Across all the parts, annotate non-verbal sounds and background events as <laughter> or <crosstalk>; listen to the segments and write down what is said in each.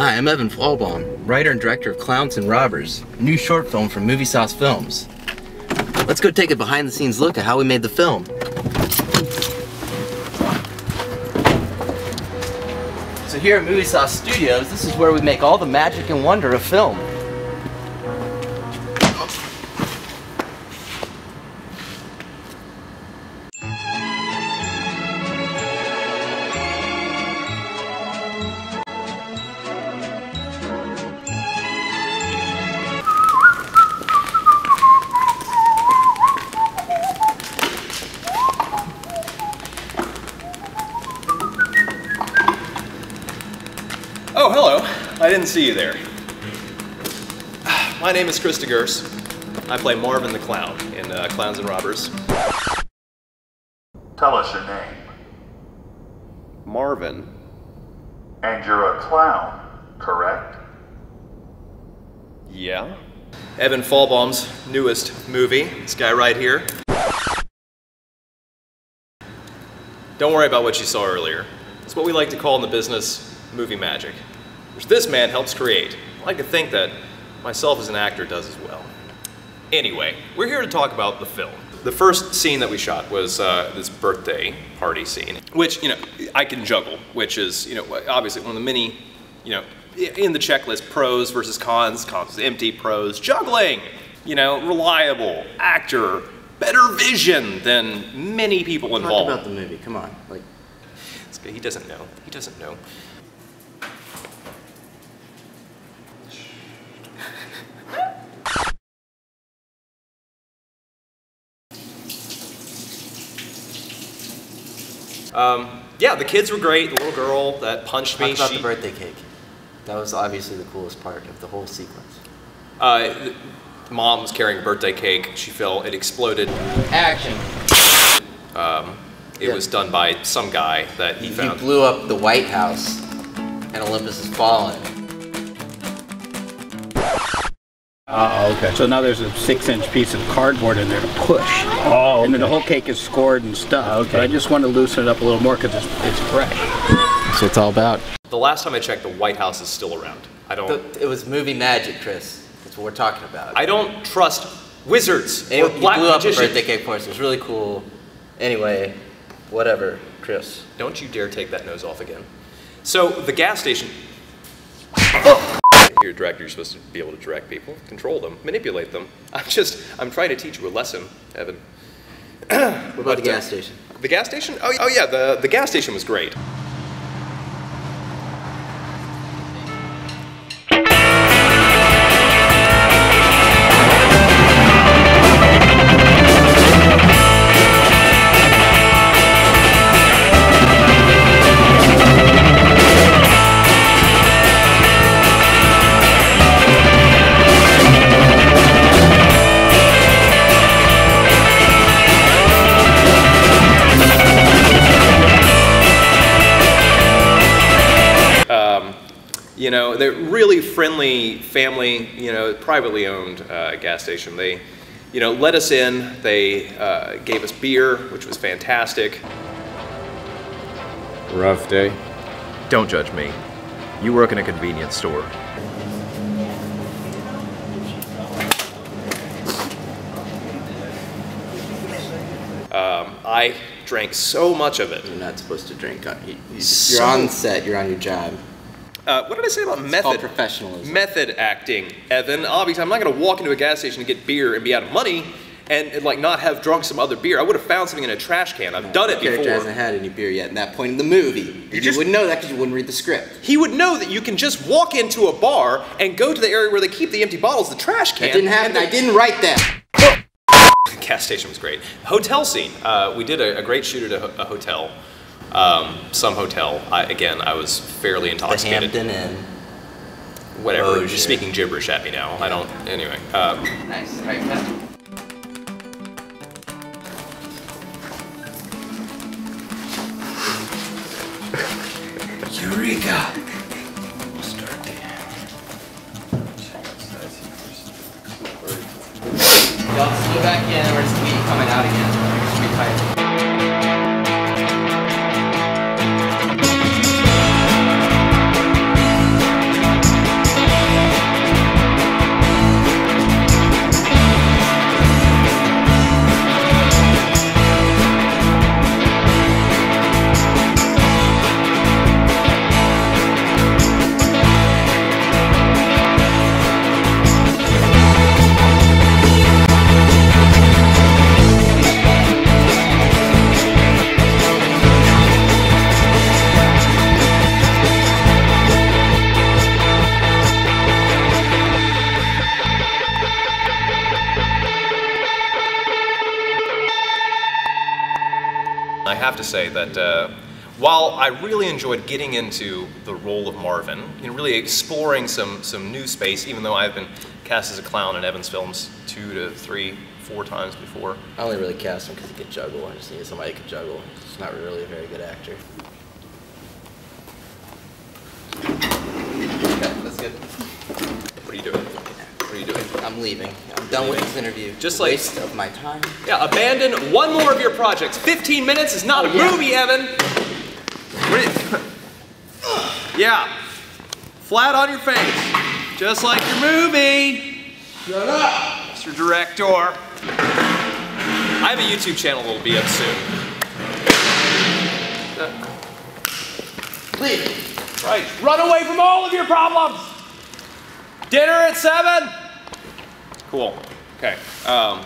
Hi, I'm Evan Falbaum, writer and director of Clowns and Robbers, a new short film from Moviesauce Films. Let's go take a behind the scenes look at how we made the film. So here at Moviesauce Studios, this is where we make all the magic and wonder of film. Oh, hello. I didn't see you there. My name is Chris Degueurce. I play Marvin the Clown in uh, Clowns and Robbers. Tell us your name. Marvin? And you're a clown, correct? Yeah. Evan Falbaum's newest movie, this guy right here. Don't worry about what you saw earlier. It's what we like to call in the business movie magic, which this man helps create. I like to think that myself as an actor does as well. Anyway, we're here to talk about the film. The first scene that we shot was uh, this birthday party scene, which, you know, I can juggle, which is, you know, obviously one of the many, you know, in the checklist, pros versus cons, cons is empty, pros, juggling, you know, reliable, actor, better vision than many people involved. Talk about the movie, come on. Like. He doesn't know. He doesn't know. Um, yeah, the kids were great. The little girl that punched talk me, about she, the birthday cake. That was obviously the coolest part of the whole sequence. uh, the- mom was carrying a birthday cake. She fell. It exploded. Action! Um, it Yeah. was done by some guy that he He found. blew up the White House, and Olympus has fallen. Oh, okay. So now there's a six-inch piece of cardboard in there to push. Oh, And then the whole cake is scored and stuff. Okay. But I just want to loosen it up a little more because it's, it's fresh. That's what it's all about. The last time I checked, the White House is still around. I don't. The- it was movie magic, Chris. That's what we're talking about. I don't trust wizards Anyway, or you black blew up a birthday cake for us. It was really cool. Anyway, whatever, Chris. Don't you dare take that nose off again. So the gas station. Oh! You're a director. You're supposed to be able to direct people, control them, manipulate them. <laughs> I'm just. I'm trying to teach you a lesson, Evan. What about But, the uh, gas station? The gas station? Oh, oh yeah. The the gas station was great. You know, they're really friendly family, you know, privately owned uh, gas station. They, you know, let us in. They uh, gave us beer, which was fantastic. Rough day. Don't judge me. You work in a convenience store. Um, I drank so much of it. You're not supposed to drink. On, you, you, So- you're on set. You're on your job. Uh, what did I say about It's method? professionalism. Method acting, Evan. Obviously, I'm not going to walk into a gas station and get beer and be out of money and, and, like not have drunk some other beer. I would have found something in a trash can. I've done it character before. hasn't had any beer yet in that point in the movie. You, just- wouldn't know that because you wouldn't read the script. He would know that you can just walk into a bar and go to the area where they keep the empty bottles, the trash can. That didn't happen. I didn't write that. <laughs> gas station was great. Hotel scene. Uh, we did a, a great shoot at a, a hotel. Um, some hotel. I, again, I was fairly intoxicated. The intoxicated. Hampton Inn. Whatever. Oh, you're just speaking gibberish at me now. I don't. Anyway. Um, Nice. All right, cut. Eureka! We'll start there. Y'all just go back in and we're just gonna be coming out again. Just have to say that uh, while I really enjoyed getting into the role of Marvin, you know, really exploring some some new space, even though I've been cast as a clown in Evans films two to three, four times before. I only really cast him because he could juggle. I just needed somebody who could juggle. He's not really a very good actor. Okay, that's good. What are you doing? What are you doing? I'm leaving. I'm done with this interview. Just like- waste of my time. Yeah, abandon one more of your projects. 15 minutes is not a oh, yeah. movie, Evan. What are you- yeah. Flat on your face. Just like your movie. Shut up. Mr. Director. I have a YouTube channel that'll be up soon. Leave. Right. Run away from all of your problems. Dinner at 7. Cool. Okay. Um,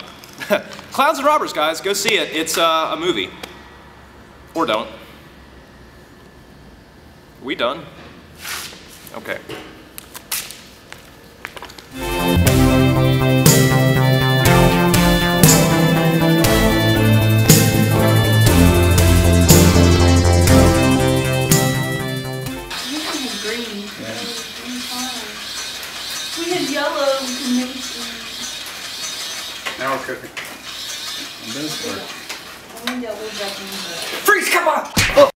<laughs> Clowns and Robbers, guys. Go see it. It's uh, a movie. Or don't. We done? Okay. Green. Fine. We had yellow. We can make Now we're cooking. I think that was up in the. Freeze, come on! Oh.